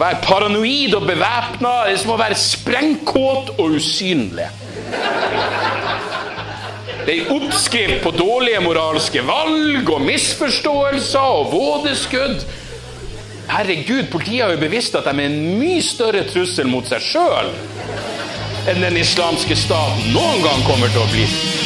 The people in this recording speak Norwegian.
Å være paranoid og bevæpna er som å være sprengkåt og usynlig. Det er en oppskrift på dårlige moralske valg og misforståelser og vådeskudd. Herregud, politiet har jo bevisst at de er en mye større trussel mot seg sjøl enn den islamske staten noen gang kommer til å bli.